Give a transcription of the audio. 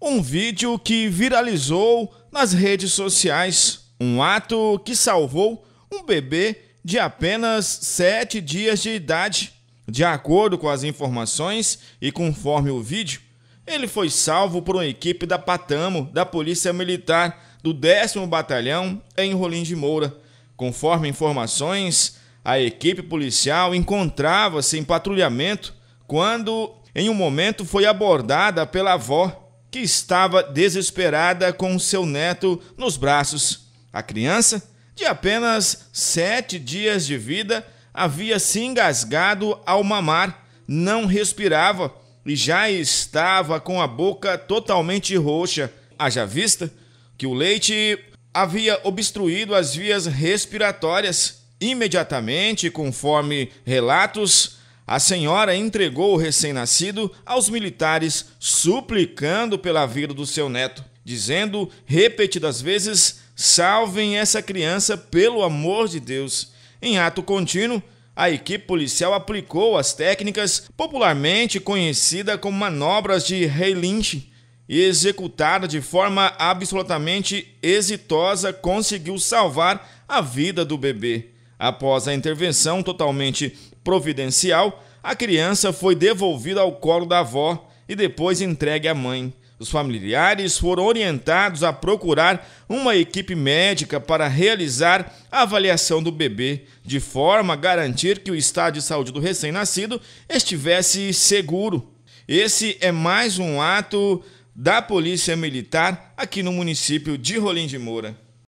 um vídeo que viralizou nas redes sociais. Um ato que salvou um bebê de apenas sete dias de idade. De acordo com as informações e conforme o vídeo, ele foi salvo por uma equipe da Patamo, da Polícia Militar, do 10 Batalhão, em Rolim de Moura. Conforme informações, a equipe policial encontrava-se em patrulhamento quando, em um momento, foi abordada pela avó, que estava desesperada com seu neto nos braços. A criança, de apenas sete dias de vida, havia se engasgado ao mamar, não respirava e já estava com a boca totalmente roxa. Haja vista que o leite havia obstruído as vias respiratórias. Imediatamente, conforme relatos, a senhora entregou o recém-nascido aos militares, suplicando pela vida do seu neto, dizendo repetidas vezes: salvem essa criança pelo amor de Deus. Em ato contínuo, a equipe policial aplicou as técnicas popularmente conhecidas como manobras de Rei Lynch e executada de forma absolutamente exitosa, conseguiu salvar a vida do bebê. Após a intervenção totalmente providencial, a criança foi devolvida ao colo da avó e depois entregue à mãe. Os familiares foram orientados a procurar uma equipe médica para realizar a avaliação do bebê, de forma a garantir que o estado de saúde do recém-nascido estivesse seguro. Esse é mais um ato da Polícia Militar aqui no município de Rolim de Moura.